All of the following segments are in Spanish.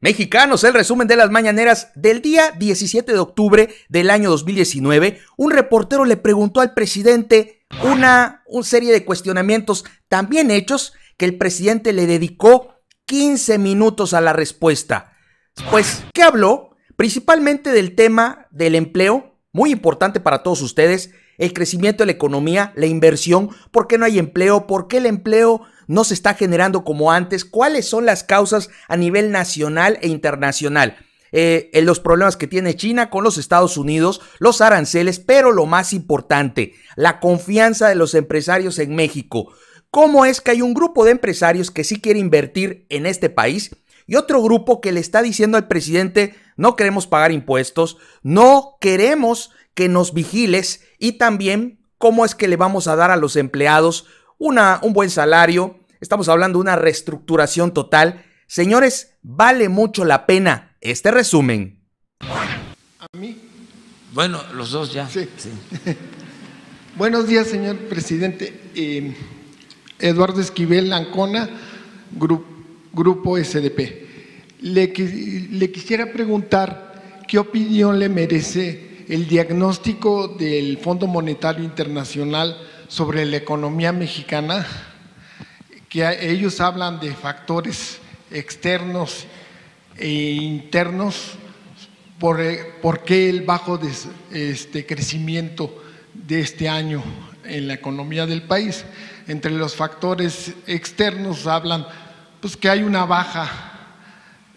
Mexicanos, el resumen de las mañaneras del día 17 de octubre del año 2019, un reportero le preguntó al presidente una, serie de cuestionamientos tan bien hechos que el presidente le dedicó 15 minutos a la respuesta. Pues, ¿qué habló? Principalmente del tema del empleo, muy importante para todos ustedes, el crecimiento de la economía, la inversión, por qué no hay empleo, por qué el empleo no se está generando como antes, cuáles son las causas a nivel nacional e internacional. Eh, en los problemas que tiene China con los Estados Unidos, los aranceles, pero lo más importante, la confianza de los empresarios en México. ¿Cómo es que hay un grupo de empresarios que sí quiere invertir en este país y otro grupo que le está diciendo al presidente no queremos pagar impuestos, no queremos que nos vigiles y también cómo es que le vamos a dar a los empleados una, un buen salario. Estamos hablando de una reestructuración total. Señores, vale mucho la pena este resumen. A mí. Bueno, los dos ya. Sí. sí. Buenos días, señor presidente. Eh, Eduardo Esquivel Ancona, Grupo, Grupo SDP. Le, le quisiera preguntar qué opinión le merece el diagnóstico del Fondo Monetario Internacional sobre la economía mexicana, que ellos hablan de factores externos e internos, por, por qué el bajo de, este, crecimiento de este año en la economía del país. Entre los factores externos hablan pues, que hay una baja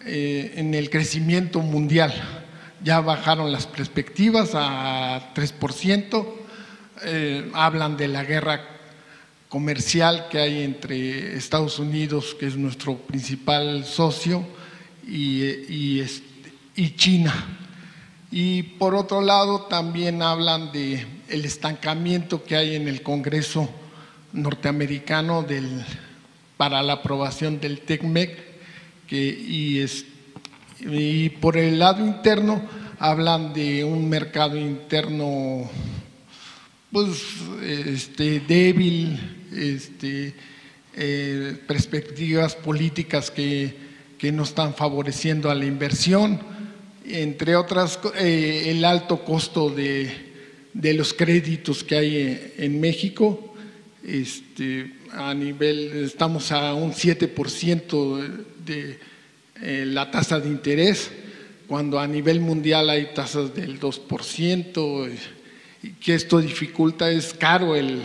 eh, en el crecimiento mundial. Ya bajaron las perspectivas a 3%, eh, hablan de la guerra comercial que hay entre Estados Unidos, que es nuestro principal socio, y, y, y China. Y por otro lado también hablan de el estancamiento que hay en el Congreso norteamericano para la aprobación del TECMEC que, y, es, y por el lado interno hablan de un mercado interno pues este, débil, este, eh, perspectivas políticas que, que, no están favoreciendo a la inversión, entre otras eh, el alto costo de, de, los créditos que hay en México. Este, a nivel, estamos a un 7% de, eh, la tasa de interés, cuando a nivel mundial hay tasas del 2% que esto dificulta, es caro el,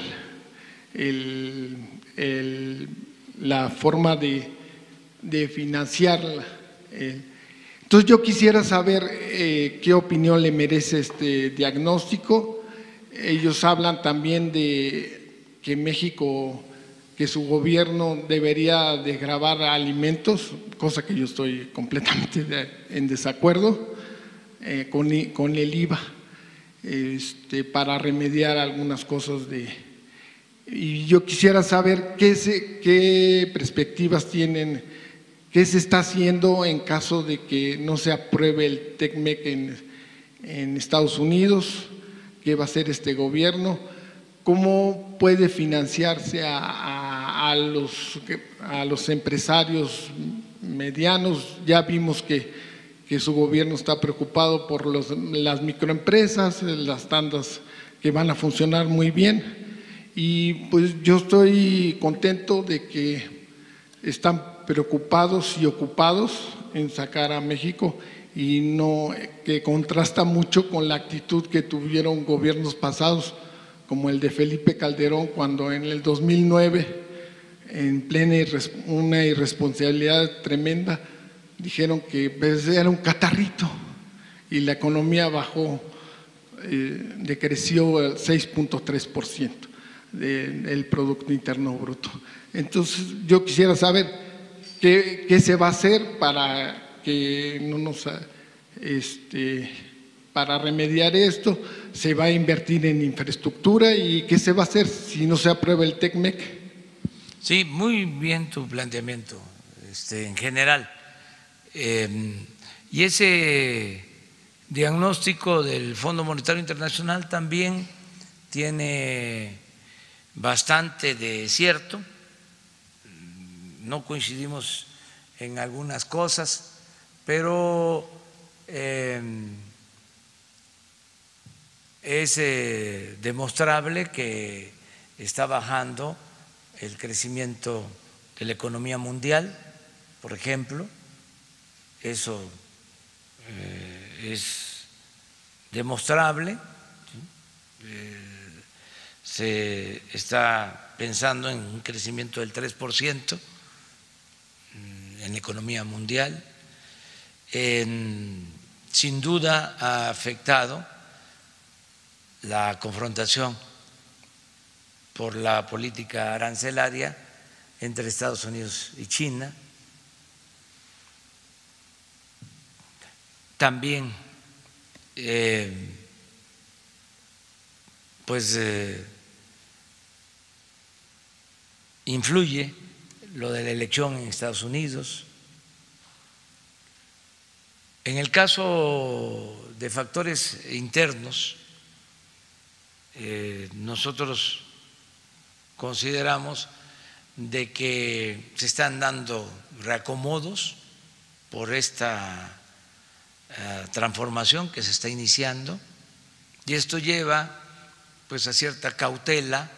la forma de, de financiarla. Entonces yo quisiera saber eh, qué opinión le merece este diagnóstico. Ellos hablan también de que México, que su gobierno debería de grabar alimentos, cosa que yo estoy completamente de, en desacuerdo eh, con, con el IVA este, para remediar algunas cosas de... Y yo quisiera saber qué, se, qué perspectivas tienen, qué se está haciendo en caso de que no se apruebe el TECMEC en, en Estados Unidos, qué va a hacer este gobierno, cómo puede financiarse a, a, a, los, a los empresarios medianos. Ya vimos que que su gobierno está preocupado por los, las microempresas, las tandas que van a funcionar muy bien. Y pues yo estoy contento de que están preocupados y ocupados en sacar a México y no que contrasta mucho con la actitud que tuvieron gobiernos pasados como el de Felipe Calderón cuando en el 2009 en plena una irresponsabilidad tremenda dijeron que pues, era un catarrito y la economía bajó, eh, decreció el 6.3% del Producto Interno Bruto. Entonces yo quisiera saber qué, qué, se va a hacer para que no nos... Este, para remediar esto, se va a invertir en infraestructura y qué se va a hacer si no se aprueba el TECMEC. Sí, muy bien tu planteamiento este, en general. Em, y ese diagnóstico del Fondo Monetario Internacional también tiene bastante de cierto, no coincidimos en algunas cosas, pero em, es eh, demostrable que está bajando el crecimiento de la economía mundial, por ejemplo, eso eh, es demostrable. Eh, se está pensando en un crecimiento del 3% mm, en la economía mundial. sin duda ha afectado la confrontación por la política arancelaria entre Estados Unidos y China. También, eh, pues, eh, influye lo de la elección en Estados Unidos. En el caso de factores internos, eh, nosotros consideramos de que se están dando reacomodos por esta eh, transformación que se está iniciando y esto lleva pues a cierta cautela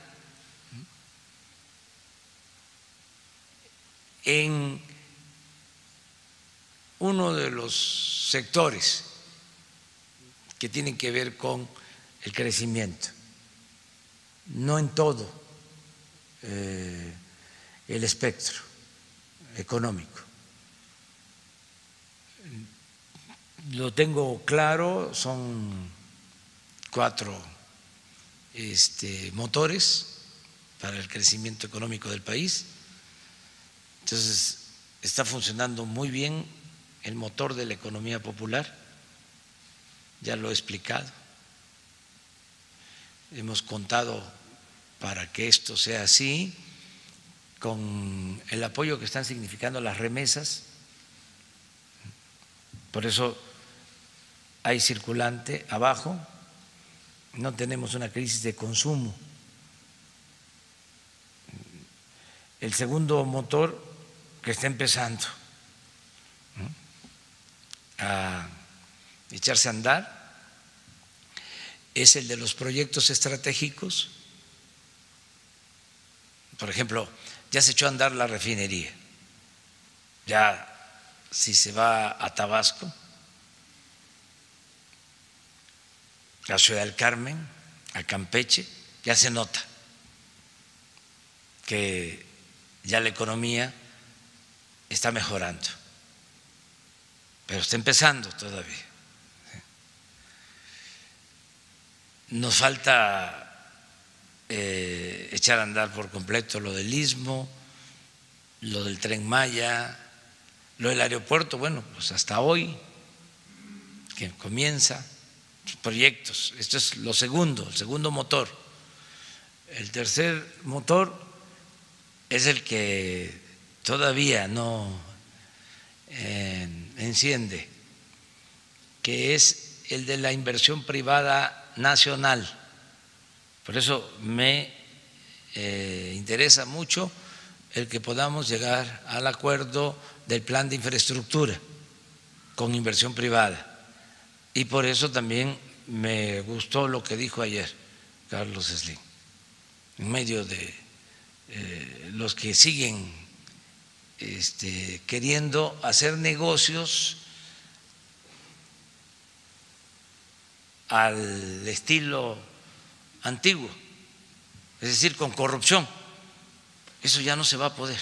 en uno de los sectores que tienen que ver con el crecimiento, no en todo eh, el espectro económico. Lo tengo claro, son cuatro este, motores para el crecimiento económico del país. Entonces, está funcionando muy bien el motor de la economía popular, ya lo he explicado. Hemos contado para que esto sea así con el apoyo que están significando las remesas. Por eso hay circulante abajo, no tenemos una crisis de consumo. El segundo motor que está empezando a echarse a andar es el de los proyectos estratégicos. Por ejemplo, ya se echó a andar la refinería. Ya si se va a Tabasco, a Ciudad del Carmen, a Campeche, ya se nota que ya la economía está mejorando, pero está empezando todavía. Nos falta eh, echar a andar por completo lo del istmo, lo del tren Maya, lo del aeropuerto, bueno, pues hasta hoy que comienza proyectos. Esto es lo segundo, el segundo motor. El tercer motor es el que todavía no eh, enciende, que es el de la inversión privada nacional por eso me eh, interesa mucho el que podamos llegar al acuerdo del plan de infraestructura con inversión privada. Y por eso también me gustó lo que dijo ayer Carlos Slim, en medio de eh, los que siguen este, queriendo hacer negocios al estilo antiguo, es decir, con corrupción. Eso ya no se va a poder.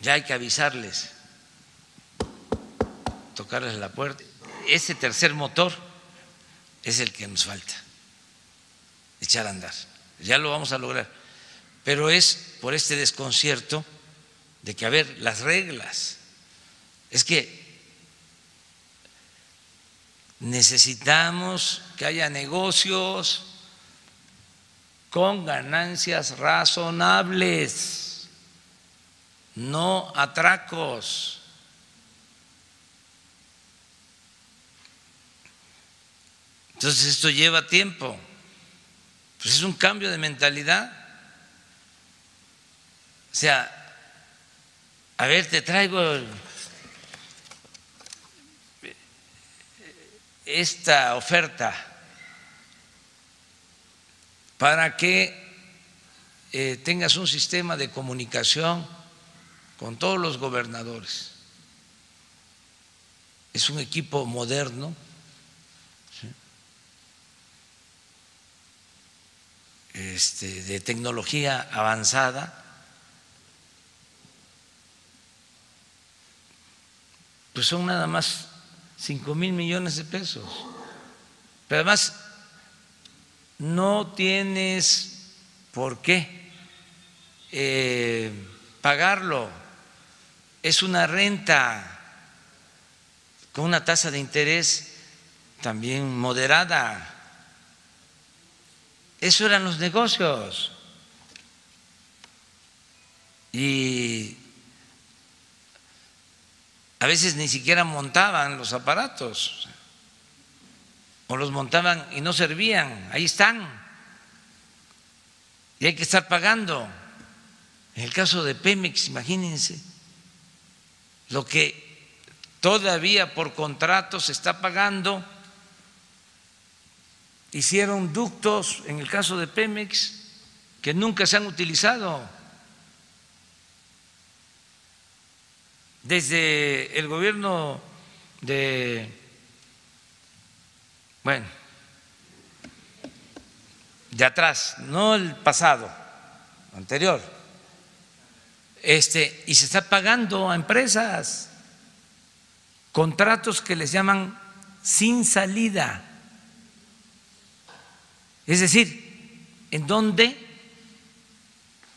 Ya hay que avisarles, tocarles la puerta. Ese tercer motor es el que nos falta, echar a andar. Ya lo vamos a lograr. Pero es por este desconcierto de que, a ver, las reglas, es que Necesitamos que haya negocios con ganancias razonables, no atracos. Entonces esto lleva tiempo. Pues es un cambio de mentalidad. O sea, a ver, te traigo esta oferta para que eh, tengas un sistema de comunicación con todos los gobernadores. Es un equipo moderno. Este, de tecnología avanzada, pues son nada más cinco mil millones de pesos. Pero además, no tienes por qué eh, pagarlo. Es una renta con una tasa de interés también moderada. Eso eran los negocios. Y a veces ni siquiera montaban los aparatos, o los montaban y no servían, ahí están, y hay que estar pagando. En el caso de Pemex, imagínense, lo que todavía por contrato se está pagando, hicieron ductos, en el caso de Pemex, que nunca se han utilizado. Desde el gobierno de, bueno, de atrás, no el pasado, anterior, este, y se está pagando a empresas contratos que les llaman sin salida. Es decir, en donde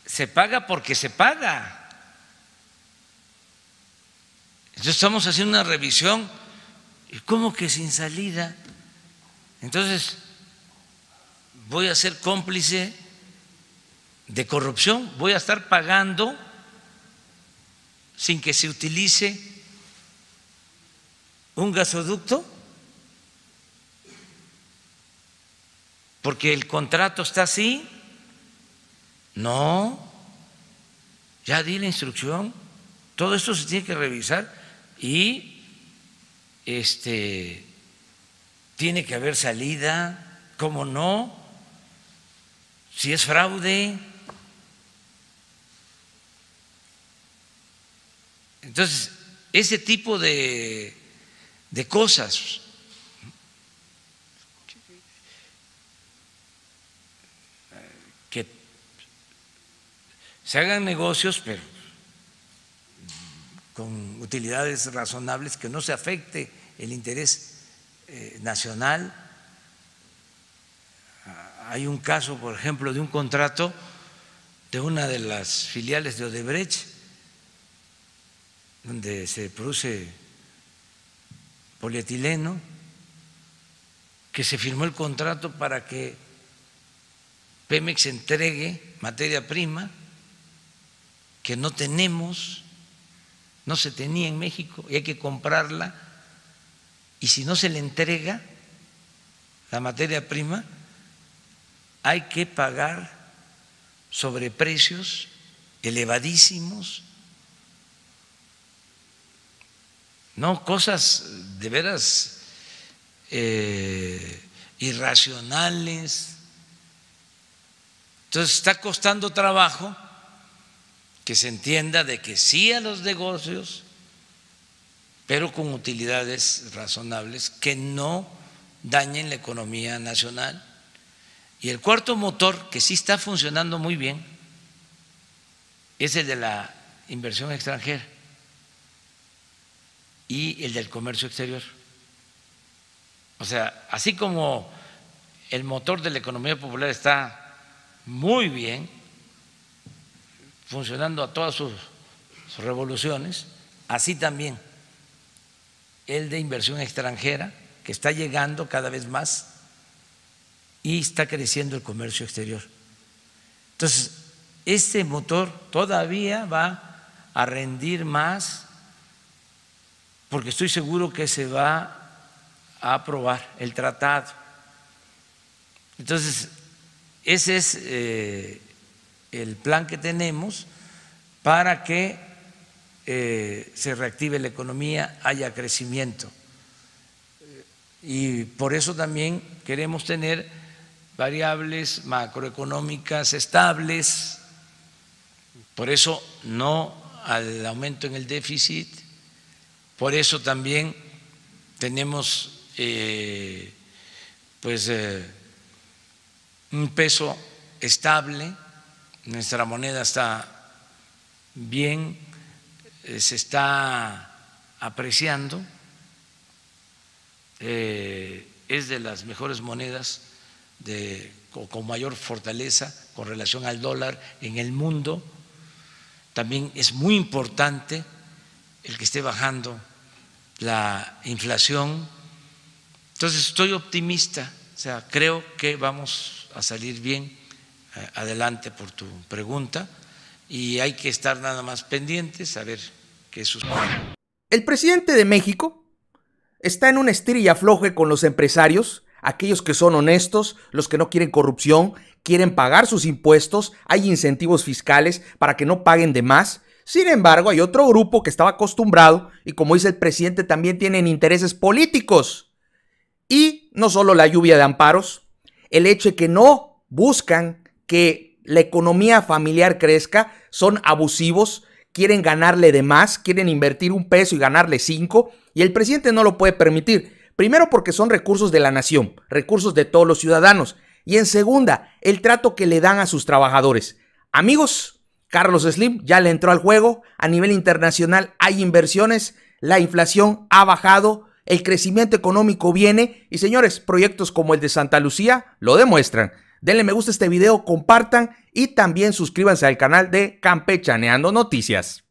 se paga porque se paga. Entonces estamos haciendo una revisión. ¿Y cómo que sin salida? Entonces, voy a ser cómplice de corrupción, voy a estar pagando sin que se utilice un gasoducto, porque el contrato está así. No, ya di la instrucción, todo esto se tiene que revisar y este tiene que haber salida, ¿cómo no? Si es fraude. Entonces, ese tipo de, de cosas que se hagan negocios, pero con utilidades razonables, que no se afecte el interés eh, nacional. Hay un caso, por ejemplo, de un contrato de una de las filiales de Odebrecht, donde se produce polietileno, que se firmó el contrato para que Pemex entregue materia prima que no tenemos no se tenía en México y hay que comprarla. Y si no se le entrega la materia prima, hay que pagar sobreprecios elevadísimos, no cosas de veras eh, irracionales. Entonces está costando trabajo que se entienda de que sí a los negocios, pero con utilidades razonables que no dañen la economía nacional. Y el cuarto motor, que sí está funcionando muy bien, es el de la inversión extranjera y el del comercio exterior. O sea, así como el motor de la economía popular está muy bien, funcionando a todas sus, revoluciones, así también el de inversión extranjera, que está llegando cada vez más y está creciendo el comercio exterior. Entonces, este motor todavía va a rendir más porque estoy seguro que se va a aprobar el tratado. Entonces, ese es eh, el plan que tenemos para que eh, se reactive la economía, haya crecimiento. Y por eso también queremos tener variables macroeconómicas estables, por eso no al aumento en el déficit, por eso también tenemos eh, pues eh, un peso estable, nuestra moneda está bien, eh, se está apreciando, es de las mejores monedas de, con mayor fortaleza con relación al dólar en el mundo. También es muy importante el que esté bajando la inflación. Entonces estoy optimista, o sea, creo que vamos a salir bien eh, adelante por tu pregunta y hay que estar nada más pendientes a ver qué sucede. El presidente de México está en una estrella floje con los empresarios, aquellos que son honestos, los que no quieren corrupción, quieren pagar sus impuestos, hay incentivos fiscales para que no paguen de más. Sin embargo, hay otro grupo que estaba acostumbrado y como dice el presidente también tienen intereses políticos. Y no solo la lluvia de amparos, el hecho de que no buscan que la economía familiar crezca, son abusivos, quieren ganarle de más, quieren invertir un peso y ganarle cinco, y el presidente no lo puede permitir. Primero porque son recursos de la nación, recursos de todos los ciudadanos. Y en segunda, el trato que le dan a sus trabajadores. Amigos, Carlos Slim ya le entró al juego. A nivel internacional hay inversiones, la inflación ha bajado, el crecimiento económico viene y señores, proyectos como el de Santa Lucía lo demuestran. Denle me gusta a este video, compartan y también suscríbanse al canal de Campechaneando Noticias.